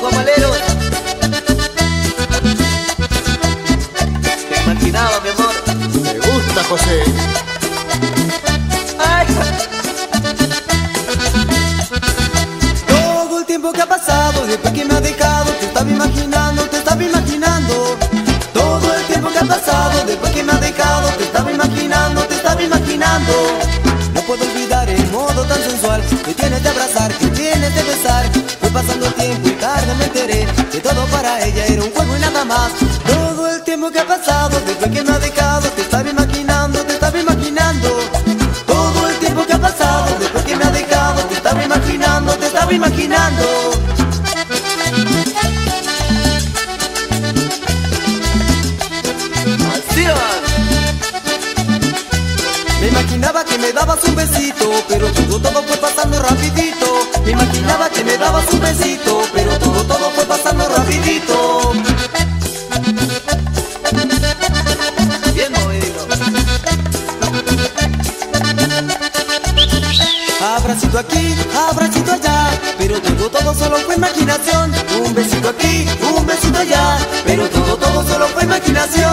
guapaleros. Te imaginaba, mi amor. Me gusta, José. Ay. Todo el tiempo que ha pasado, después que me ha dejado, te estaba imaginando, te estaba imaginando. Todo el tiempo que ha pasado, después que me ha dejado, te estaba imaginando, te estaba imaginando. No puedo olvidar el modo tan sencillo Todo el tiempo que ha pasado después que me ha dejado Te estaba imaginando, te estaba imaginando. Todo el tiempo que ha pasado después que me ha dejado Te estaba imaginando, te estaba imaginando. Me imaginaba que me dabas un besito, pero todo, todo fue pasando rapidito. Me imaginaba que me dabas un besito, Abracito aquí, abracito allá, pero todo, todo solo fue imaginación. Un besito aquí, un besito allá, pero todo, todo solo fue imaginación.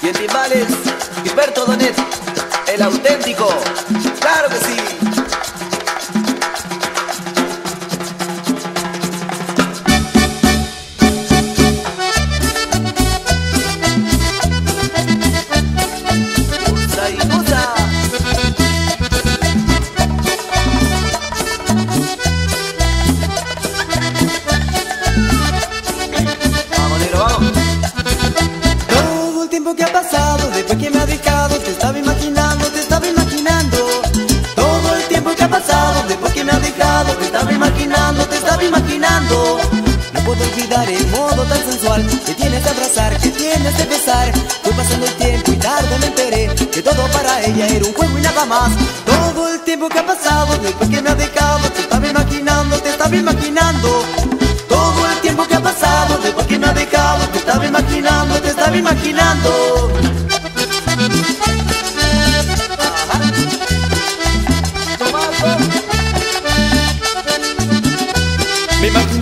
Y en timbales, Gilberto Donet, el auténtico. Claro que sí. Imaginando, No puedo olvidar el modo tan sensual Que tienes de abrazar, que tienes de besar. Fue pasando el tiempo y tarde me enteré Que todo para ella era un juego y nada más. Todo el tiempo que ha pasado después que me ha dejado Te estaba imaginando, te estaba imaginando. Todo el tiempo que ha pasado después que me ha dejado Te estaba imaginando, te estaba imaginando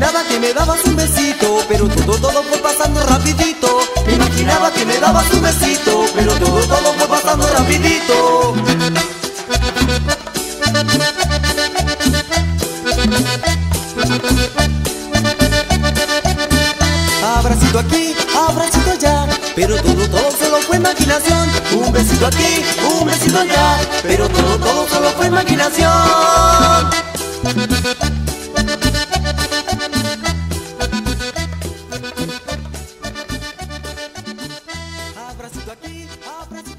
imaginaba que me dabas un besito Pero todo, todo fue pasando rapidito. Me imaginaba que me dabas un besito Pero todo, todo fue pasando rapidito. Abracito aquí, abracito allá Pero todo, todo solo fue imaginación. Un besito aquí, un besito allá Pero todo, todo solo fue imaginación abraço aqui, aprendi.